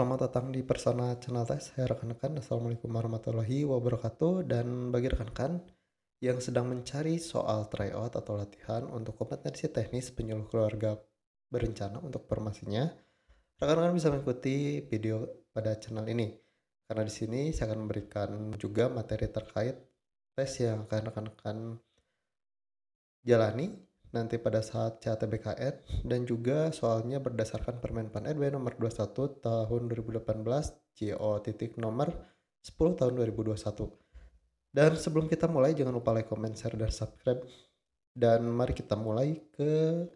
Selamat datang di Persona Channel Test. Hai rekan-rekan, Assalamualaikum warahmatullahi wabarakatuh. Dan bagi rekan-rekan yang sedang mencari soal tryout atau latihan untuk kompetensi teknis penyuluh keluarga berencana untuk formasinya, rekan-rekan bisa mengikuti video pada channel ini. Karena di sini saya akan memberikan juga materi terkait tes yang akan rekan-rekan jalani nanti pada saat CATBKN dan juga soalnya berdasarkan Permen Pan RB nomor 21 tahun 2018 JO titik nomor 10 tahun 2021. Dan sebelum kita mulai jangan lupa like, comment, share, dan subscribe. Dan mari kita mulai ke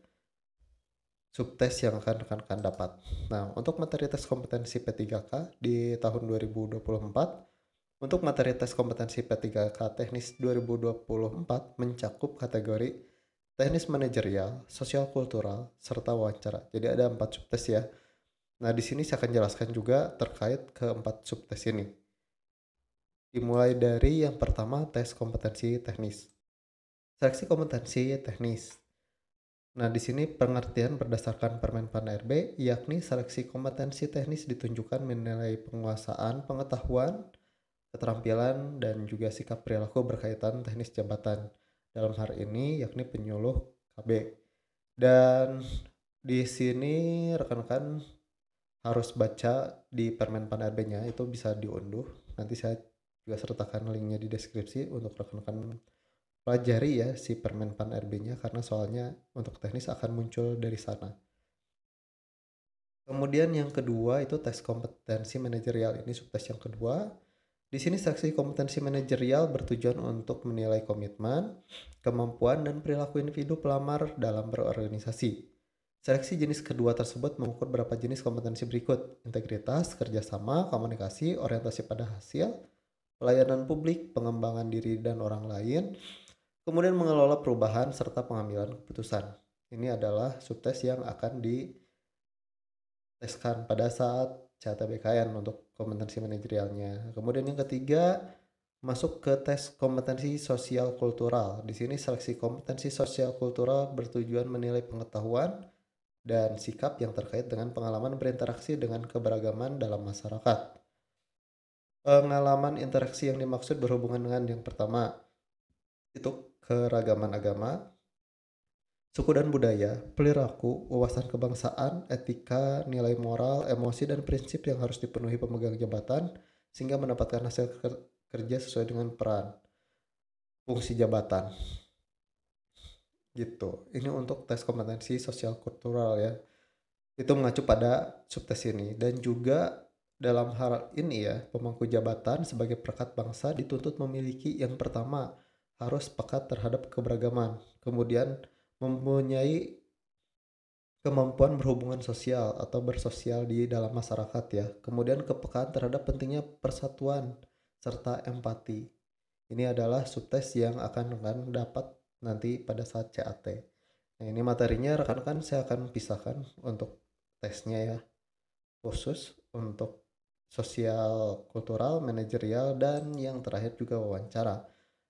subtes yang akan rekan-rekan dapat. Nah, untuk materi tes kompetensi P3K di tahun 2024, untuk materi tes kompetensi P3K teknis 2024 mencakup kategori teknis manajerial, sosial kultural, serta wawancara. Jadi ada empat subtes ya. Nah di sini saya akan jelaskan juga terkait keempat subtes ini. Dimulai dari yang pertama tes kompetensi teknis. Seleksi kompetensi teknis. Nah di sini pengertian berdasarkan Permen Pan RB yakni seleksi kompetensi teknis ditunjukkan menilai penguasaan, pengetahuan, keterampilan, dan juga sikap perilaku berkaitan teknis jabatan dalam hal ini yakni penyuluh KB. Dan di sini rekan-rekan harus baca di permen pan RB-nya itu bisa diunduh. Nanti saya juga sertakan linknya di deskripsi untuk rekan-rekan pelajari ya si permen pan RB-nya karena soalnya untuk teknis akan muncul dari sana. Kemudian yang kedua itu tes kompetensi manajerial ini subtes yang kedua di sini saksi kompetensi manajerial bertujuan untuk menilai komitmen, kemampuan, dan perilaku individu pelamar dalam berorganisasi. Seleksi jenis kedua tersebut mengukur berapa jenis kompetensi berikut, integritas, kerjasama, komunikasi, orientasi pada hasil, pelayanan publik, pengembangan diri dan orang lain, kemudian mengelola perubahan serta pengambilan keputusan. Ini adalah subtes yang akan diteskan pada saat CATBKN untuk kompetensi manajerialnya. Kemudian yang ketiga masuk ke tes kompetensi sosial kultural. Di sini seleksi kompetensi sosial kultural bertujuan menilai pengetahuan dan sikap yang terkait dengan pengalaman berinteraksi dengan keberagaman dalam masyarakat. Pengalaman interaksi yang dimaksud berhubungan dengan yang pertama itu keragaman agama, suku dan budaya, perilaku, wawasan kebangsaan, etika, nilai moral, emosi, dan prinsip yang harus dipenuhi pemegang jabatan sehingga mendapatkan hasil kerja sesuai dengan peran fungsi jabatan. Gitu. Ini untuk tes kompetensi sosial kultural ya. Itu mengacu pada subtes ini dan juga dalam hal ini ya, pemangku jabatan sebagai perekat bangsa dituntut memiliki yang pertama harus pekat terhadap keberagaman. Kemudian mempunyai kemampuan berhubungan sosial atau bersosial di dalam masyarakat ya. Kemudian kepekaan terhadap pentingnya persatuan serta empati. Ini adalah subtes yang akan rekan dapat nanti pada saat CAT. Nah, ini materinya rekan-rekan saya akan pisahkan untuk tesnya ya. Khusus untuk sosial, kultural, manajerial dan yang terakhir juga wawancara.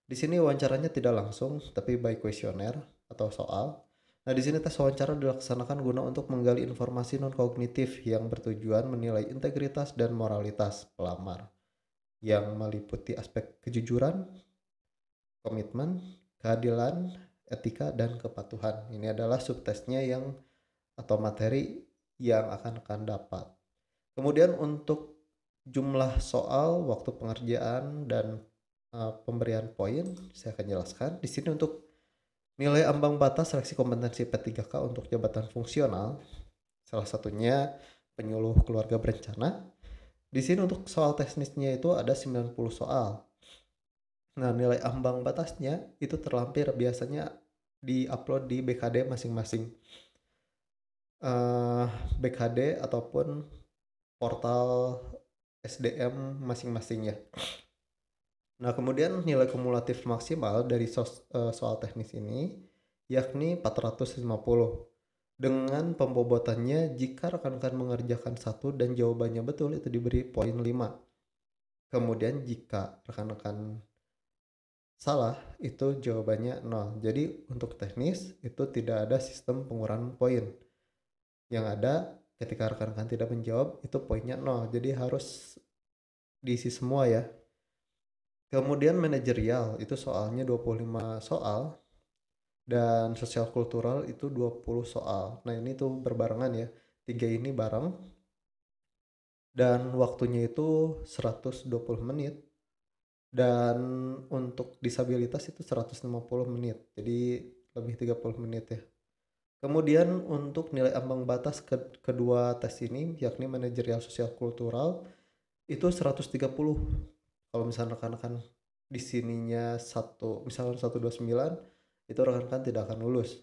Di sini wawancaranya tidak langsung tapi by kuesioner atau soal. Nah, di sini tes wawancara dilaksanakan guna untuk menggali informasi non-kognitif yang bertujuan menilai integritas dan moralitas pelamar yang meliputi aspek kejujuran, komitmen, keadilan, etika, dan kepatuhan. Ini adalah subtesnya yang atau materi yang akan akan dapat. Kemudian untuk jumlah soal, waktu pengerjaan, dan uh, pemberian poin, saya akan jelaskan. Di sini untuk Nilai ambang batas seleksi kompetensi P3K untuk jabatan fungsional, salah satunya penyuluh keluarga berencana. Di sini untuk soal teknisnya itu ada 90 soal. Nah, nilai ambang batasnya itu terlampir biasanya di-upload di BKD masing-masing. Uh, eh, BKD ataupun portal SDM masing-masing ya. Nah, kemudian nilai kumulatif maksimal dari so uh, soal teknis ini yakni 450 dengan pembobotannya jika rekan-rekan mengerjakan satu dan jawabannya betul itu diberi poin 5. Kemudian jika rekan-rekan salah itu jawabannya 0. Jadi untuk teknis itu tidak ada sistem pengurangan poin. Yang ada ketika rekan-rekan tidak menjawab itu poinnya nol jadi harus diisi semua ya kemudian manajerial itu soalnya 25 soal dan sosial kultural itu 20 soal. Nah ini tuh berbarengan ya tiga ini bareng dan waktunya itu 120 menit dan untuk disabilitas itu 150 menit jadi lebih 30 menit ya. Kemudian untuk nilai ambang batas ke kedua tes ini yakni manajerial sosial kultural itu 130 kalau misalnya rekan-rekan di sininya satu misalnya 129 itu rekan-rekan tidak akan lulus.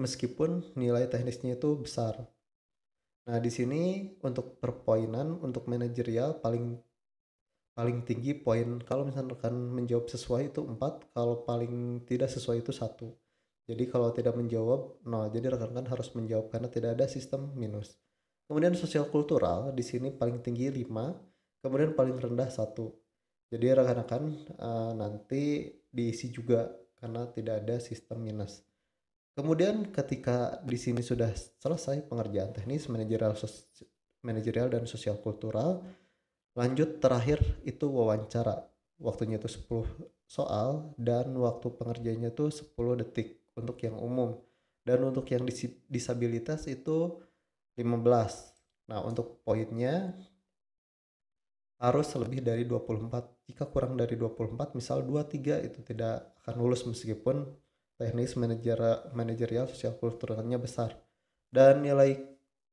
Meskipun nilai teknisnya itu besar. Nah di sini untuk perpoinan untuk manajerial paling paling tinggi poin. Kalau misalnya rekan menjawab sesuai itu 4 kalau paling tidak sesuai itu satu. Jadi kalau tidak menjawab nol. Jadi rekan-rekan harus menjawab karena tidak ada sistem minus. Kemudian sosial kultural di sini paling tinggi 5 kemudian paling rendah satu. Jadi rekan-rekan uh, nanti diisi juga karena tidak ada sistem minus. Kemudian ketika di sini sudah selesai pengerjaan teknis manajerial manajerial dan sosial kultural lanjut terakhir itu wawancara. Waktunya itu 10 soal dan waktu pengerjaannya itu 10 detik untuk yang umum. Dan untuk yang disabilitas itu 15 nah untuk poinnya harus lebih dari 24 jika kurang dari 24 misal 23 itu tidak akan lulus meskipun teknis manajer manajerial sosial kulturalnya besar. Dan nilai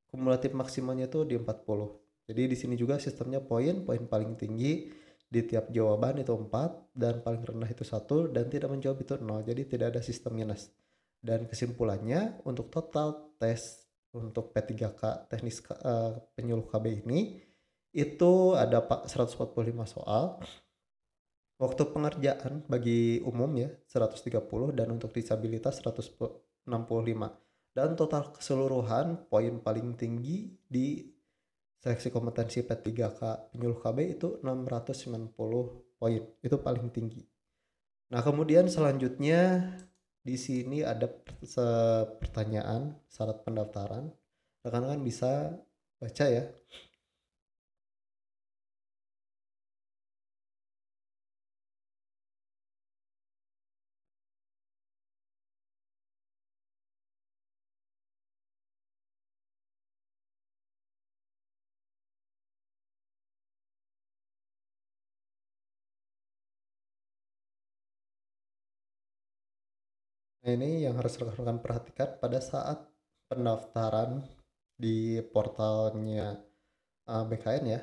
kumulatif maksimalnya itu di 40 jadi di sini juga sistemnya poin poin paling tinggi di tiap jawaban itu 4 dan paling rendah itu satu dan tidak menjawab itu 0 jadi tidak ada sistem minus. Dan kesimpulannya untuk total tes untuk P3K teknis uh, penyuluh KB ini itu ada 145 soal. Waktu pengerjaan bagi umum ya 130 dan untuk disabilitas 165 dan total keseluruhan poin paling tinggi di seleksi kompetensi P3K penyuluh KB itu 690 poin. Itu paling tinggi. Nah kemudian selanjutnya di sini ada pertanyaan syarat pendaftaran. Rekan-rekan bisa baca ya Nah, ini yang harus rekan-rekan perhatikan pada saat pendaftaran di portalnya uh, eh, BKN ya,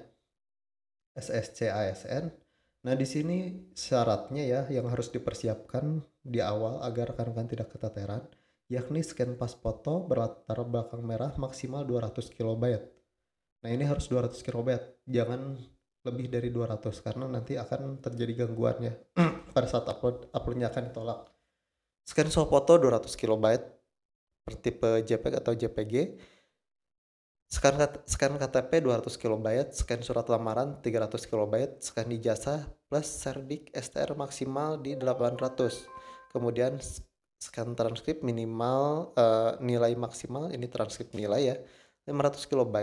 SSC ASN. Nah, di sini syaratnya ya yang harus dipersiapkan di awal agar rekan-rekan tidak keteteran, yakni scan pas foto berlatar belakang merah maksimal 200 KB. Nah, ini harus 200 KB, jangan lebih dari 200 karena nanti akan terjadi gangguan ya pada saat upload uploadnya akan ditolak scan foto 200 KB per tipe JPEG atau JPG scan, scan KTP 200 KB scan surat lamaran 300 KB scan ijazah plus serdik STR maksimal di 800 kemudian scan transkrip minimal uh, nilai maksimal ini transkrip nilai ya 500 KB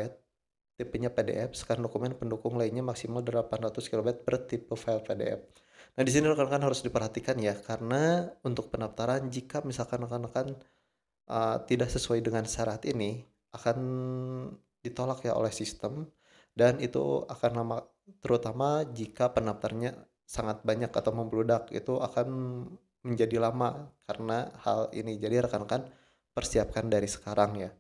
tipenya PDF scan dokumen pendukung lainnya maksimal 800 KB per tipe file PDF Nah, di sini rekan-rekan harus diperhatikan ya, karena untuk pendaftaran jika misalkan rekan-rekan uh, tidak sesuai dengan syarat ini akan ditolak ya oleh sistem dan itu akan lama terutama jika pendaftarnya sangat banyak atau membludak itu akan menjadi lama karena hal ini. Jadi rekan-rekan persiapkan dari sekarang ya.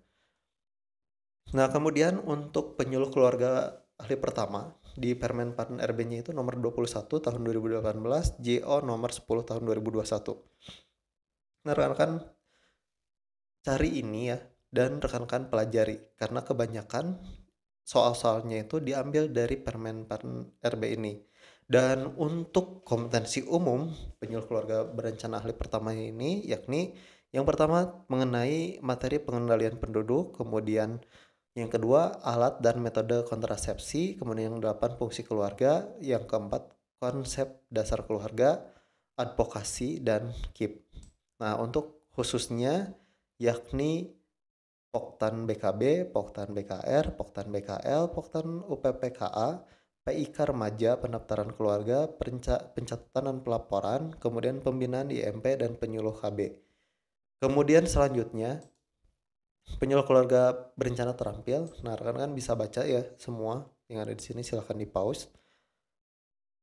Nah, kemudian untuk penyuluh keluarga ahli pertama di Permen Pan RB-nya itu nomor 21 tahun 2018, JO nomor 10 tahun 2021. Nah, rekan-rekan cari ini ya dan rekan-rekan pelajari karena kebanyakan soal-soalnya itu diambil dari Permen Pan RB ini. Dan untuk kompetensi umum penyuluh keluarga berencana ahli pertama ini yakni yang pertama mengenai materi pengendalian penduduk, kemudian yang kedua, alat dan metode kontrasepsi. Kemudian yang delapan, fungsi keluarga. Yang keempat, konsep dasar keluarga, advokasi, dan KIP. Nah, untuk khususnya yakni Poktan BKB, Poktan BKR, Poktan BKL, Poktan UPPKA, PIK Remaja, Pendaftaran Keluarga, Pencatatan dan Pelaporan, kemudian Pembinaan IMP dan Penyuluh KB. Kemudian selanjutnya penyuluh keluarga berencana terampil. Nah, rekan kan bisa baca ya semua yang ada di sini silahkan di pause.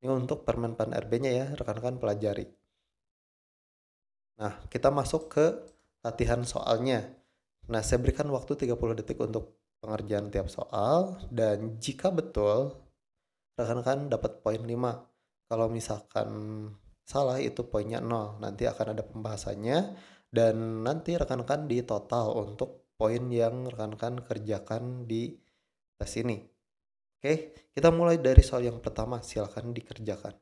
Ini untuk permen pan RB-nya ya, rekan-rekan pelajari. Nah, kita masuk ke latihan soalnya. Nah, saya berikan waktu 30 detik untuk pengerjaan tiap soal dan jika betul rekan-rekan dapat poin 5. Kalau misalkan salah itu poinnya 0. Nanti akan ada pembahasannya dan nanti rekan-rekan di total untuk poin yang rekan-rekan kerjakan di tes ini. Oke, kita mulai dari soal yang pertama. Silakan dikerjakan.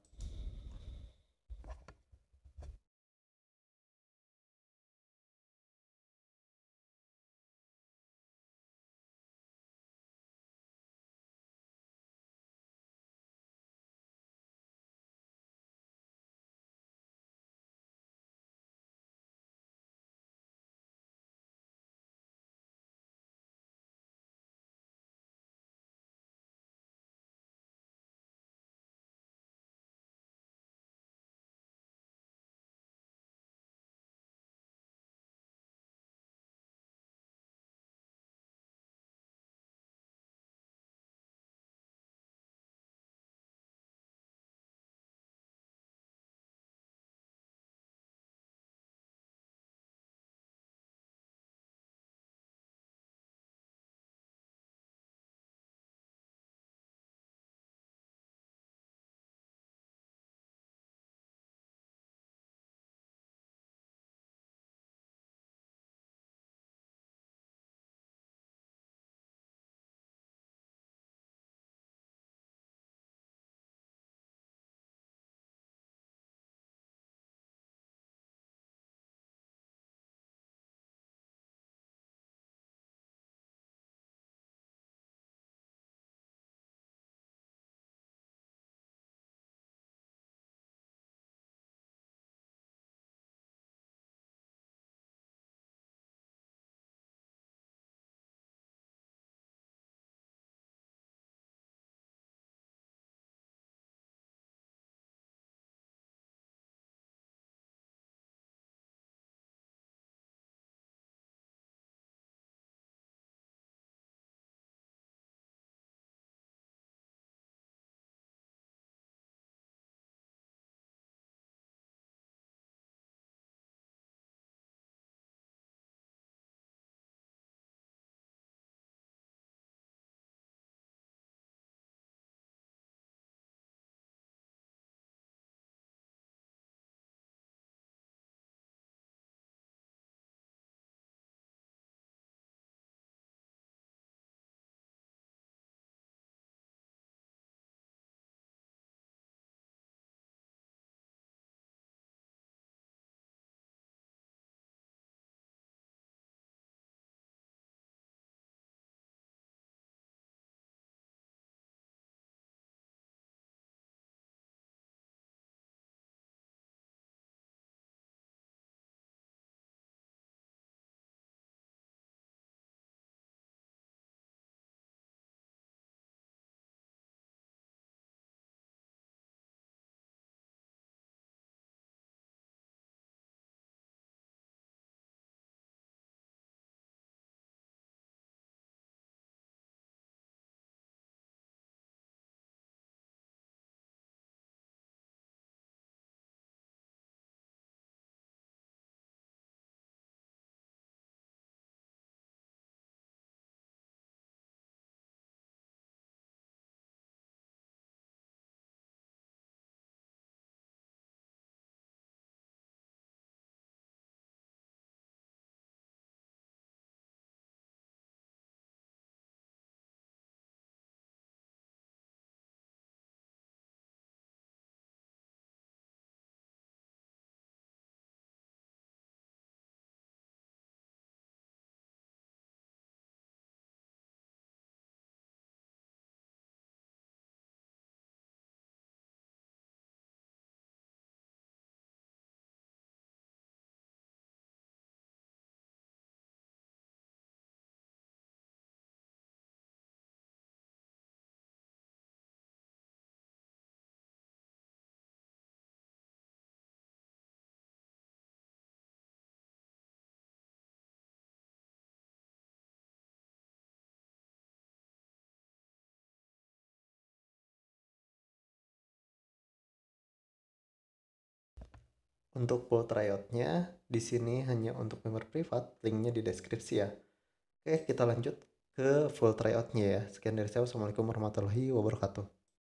Untuk full tryout-nya di sini hanya untuk member privat, linknya di deskripsi ya. Oke, kita lanjut ke full tryout-nya ya. Sekian dari saya. Wassalamualaikum warahmatullahi wabarakatuh.